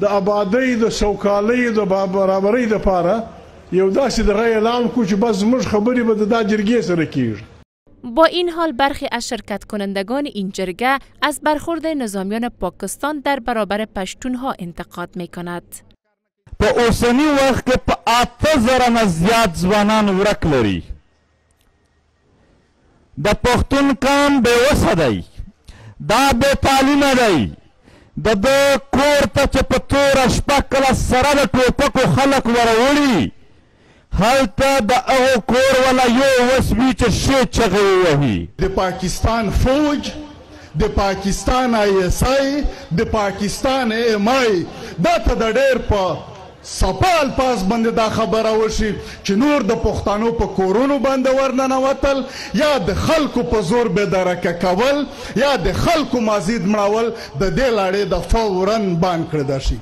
د ابادۍ د سوکالۍ د برابرۍ لپاره یو داسې دغه اعلان کو چې بس زموږ خبرې به د دا جرګې سره کیږي. با این حال برخی از شرکت کنندگان این جرگه از برخورد نظامیان پاکستان در برابر پشتون ها انتقاد می کند. په اوسني وخت کې په اته زره نه زیات ځوانان ورک لري. د پښتون قام بې وسه دی دا بې تعلیمه دی د ده کور ته چې په توره شپه کله سره د ټوپکو خلک وروړي هلته د هغو کور ولا یو وس وي چې ښې چغې ووهي د پاکستان فوج د پاکستان آی اس آی د پاکستان ایم آی دا ته د ډېر په سپه الفاظ باندې دا خبره وشي چې نور د پښتانو په کورونو باندې ورننوتل یا د خلکو په زور بې درکه کول یا د خلکو مازید مړول د دې لړې د فوراً بند کړده شي.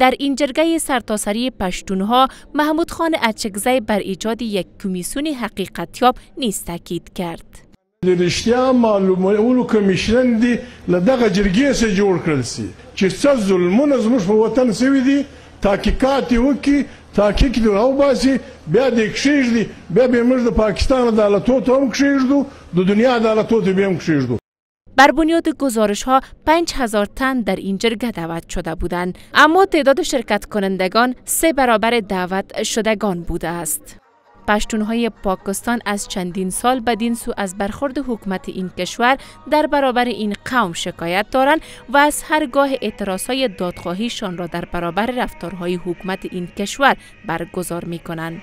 در این جرگه سرتاسری پشتونها محمود خان اچکزی بر ایجاد یک کمیسیون حقیقتیاب نیز تاکید کرد. د رشتیا معلومولو کمیشنن دي له دغه جرګې سه جوړ کړل سي چي څه ظلمونه زموږ په وطن سوي دي تحقیقات یې وکړي تحقیق دي را وباسي بیا دي کښیږدي بیا به یې موږ د پاکستان عدالتو ته هم کښیږدو د دنیا عدالتو ته به یې هم کښیږدو. بر بنیاد گزارش ها پنج هزار تن در این جرگه دعوت شده بودند اما تعداد شرکت کنندگان سه برابر دعوت شدگان بوده است. پشتونهای پاکستان از چندین سال بدین سو از برخورد حکومت این کشور در برابر این قوم شکایت دارند و از هرگاه اعتراضهای دادخواهیشان را در برابر رفتارهای حکومت این کشور برگزار می کنند.